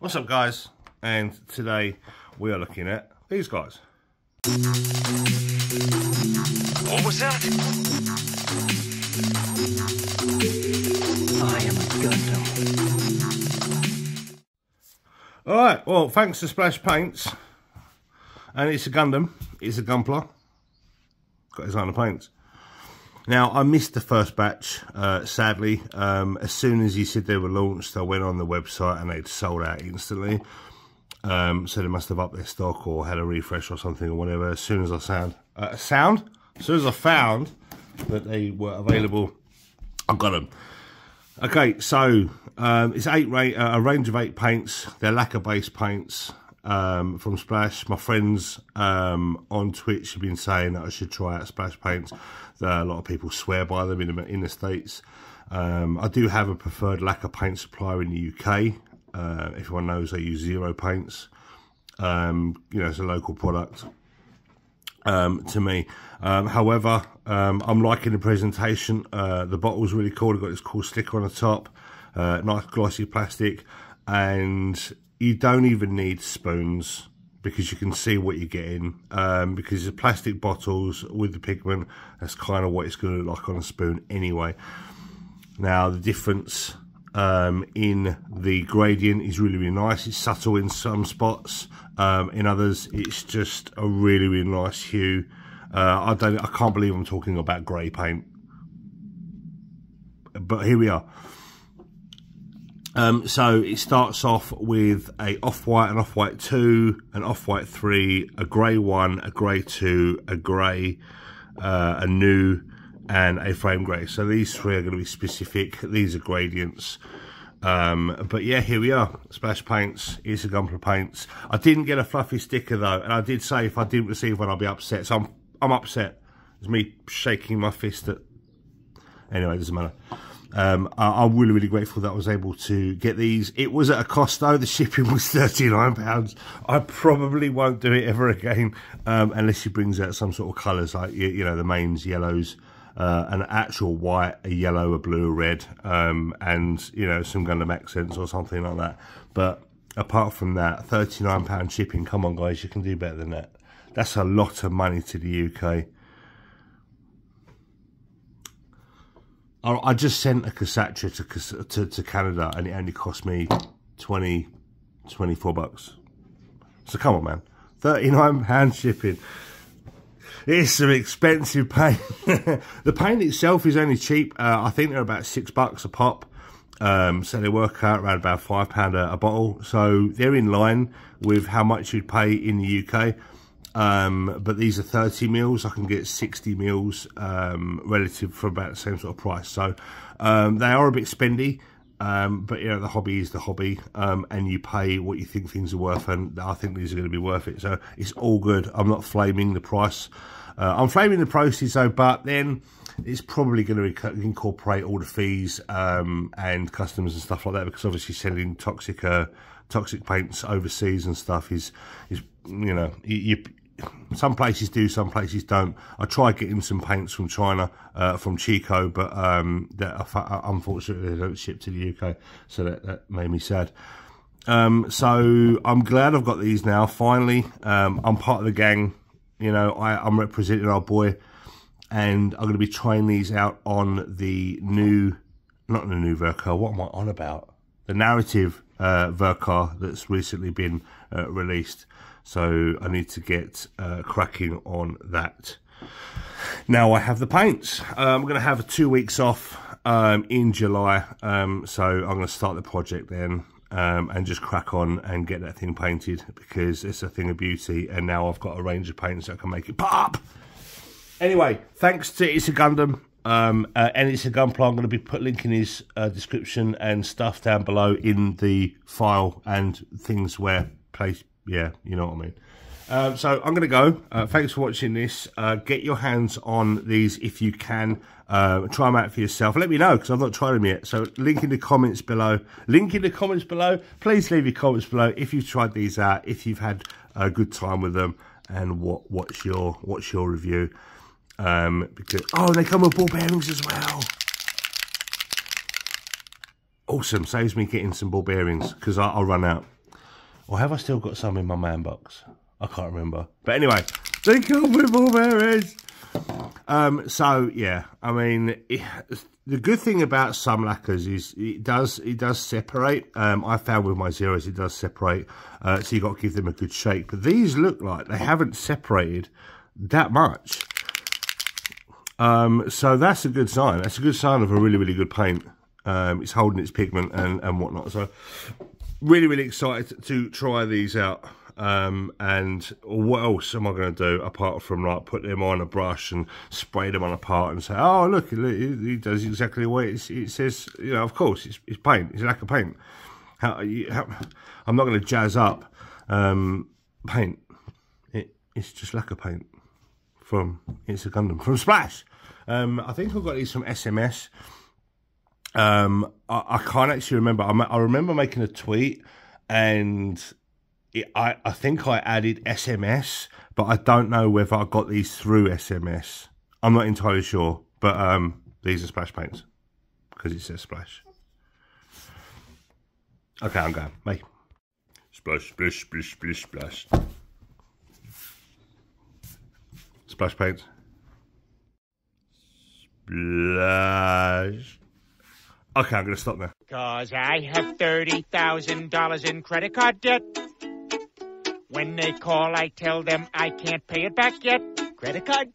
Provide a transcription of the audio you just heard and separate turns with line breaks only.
What's up guys? And today we are looking at these guys.
What was that?
I am a Gundam.
Alright, well thanks to Splash Paints. And it's a Gundam, it's a Gunpla. Got his own paints. Now, I missed the first batch, uh, sadly. Um, as soon as he said they were launched, I went on the website and they'd sold out instantly. Um, so they must have upped their stock or had a refresh or something or whatever. As soon as I sound, uh, sound? As soon as I found that they were available, I got them. Okay, so um, it's eight uh, a range of eight paints. They're lacquer-based paints um, from Splash. My friends um, on Twitch have been saying that I should try out Splash paints. a lot of people swear by them in the, in the States. Um, I do have a preferred lacquer paint supplier in the UK. Uh, everyone knows I use Zero Paints. Um, you know, it's a local product um, to me. Um, however, I'm liking the presentation. Uh, the bottle's really cool. It's got this cool sticker on the top. Uh, nice glossy plastic. And you don't even need spoons because you can see what you're getting. Um, because the plastic bottles with the pigment that's kind of what it's going to look like on a spoon anyway. Now the difference um, in the gradient is really really nice. It's subtle in some spots um, in others it's just a really really nice hue. Uh, I don't I can't believe I'm talking about grey paint. But here we are um, so it starts off with a off-white, an off-white 2, an off-white 3, a grey 1, a grey 2, a grey, uh, a new, and a frame grey. So these three are going to be specific. These are gradients. Um, but yeah, here we are. Splash Paints, It's a Gunpla Paints. I didn't get a fluffy sticker though, and I did say if I didn't receive one, I'll be upset. So I'm, I'm upset. It's me shaking my fist at... Anyway, it doesn't matter. Um, I, am really, really grateful that I was able to get these. It was at a cost though. The shipping was £39. I probably won't do it ever again um, unless he brings out some sort of colours like, you, you know, the mains, yellows, uh, an actual white, a yellow, a blue, a red, um, and, you know, some Gundam accents or something like that. But apart from that, £39 shipping, come on guys, you can do better than that. That's a lot of money to the UK. I just sent a Kshatriya to, to, to Canada and it only cost me 20, 24 bucks. So come on, man. 39 pound shipping. It's some expensive paint. the paint itself is only cheap. Uh, I think they're about six bucks a pop. Um, so they work out around about five pound a, a bottle. So they're in line with how much you'd pay in the UK. Um, but these are 30 meals. I can get 60 meals um, relative for about the same sort of price. So um, they are a bit spendy, um, but you know the hobby is the hobby, um, and you pay what you think things are worth, and I think these are going to be worth it. So it's all good. I'm not flaming the price. Uh, I'm flaming the prices though, but then it's probably going to incorporate all the fees um, and customs and stuff like that because obviously selling toxic uh, toxic paints overseas and stuff is is you know you, some places do, some places don't. I tried getting some paints from China, uh, from Chico, but um, that unfortunately they don't ship to the UK, so that, that made me sad. Um, so I'm glad I've got these now. Finally, um, I'm part of the gang. You know, I, I'm representing our boy, and I'm going to be trying these out on the new, not the new Ver.Ka. What am I on about? The narrative uh, that's recently been uh, released. So I need to get uh, cracking on that. Now I have the paints. Uh, I'm going to have two weeks off um, in July. Um, so I'm going to start the project then. Um, and just crack on and get that thing painted because it's a thing of beauty and now I've got a range of paints that can make it pop. Anyway, thanks to It's a Gundam um, uh, and It's a Gunpla. I'm going to be put link in his uh, description and stuff down below in the file and things where place yeah, you know what I mean. Um, so I'm going to go. Uh, thanks for watching this. Uh, get your hands on these if you can. Uh, try them out for yourself. Let me know because I've not tried them yet. So link in the comments below. Link in the comments below. Please leave your comments below if you've tried these out, if you've had a good time with them, and what what's your what's your review. Um, because oh, they come with ball bearings as well. Awesome. Saves me getting some ball bearings because I'll run out. Or have I still got some in my man box? I can't remember. But anyway, they come with all berries. Um, so yeah, I mean, it, the good thing about some lacquers is it does it does separate. Um, I found with my zeros it does separate, uh, so you got to give them a good shake. But these look like they haven't separated that much. Um, so that's a good sign. That's a good sign of a really really good paint. Um, it's holding its pigment and and whatnot. So really really excited to try these out. Um, and what else am I going to do apart from like put them on a brush and spray them on a part and say, oh look, he does exactly what it, it says. You know, of course, it's, it's paint. It's a paint. How, you, how, I'm not going to jazz up um, paint. It, it's just like a paint from It's a Gundam from Splash. Um, I think I got these from SMS. Um, I, I, can't actually remember. I, I remember making a tweet and it, I, I think I added SMS, but I don't know whether I got these through SMS. I'm not entirely sure, but um, these are splash paints because it says splash. Okay, I'm going. Bye. Splash, splash, splash, splash, splash. Splash paints. Splash. Okay, I'm going to stop now.
Cause I have $30,000 in credit card debt. When they call, I tell them I can't pay it back yet. Credit card